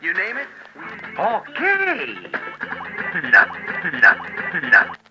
You name it? Okay. Nut, nut, nut.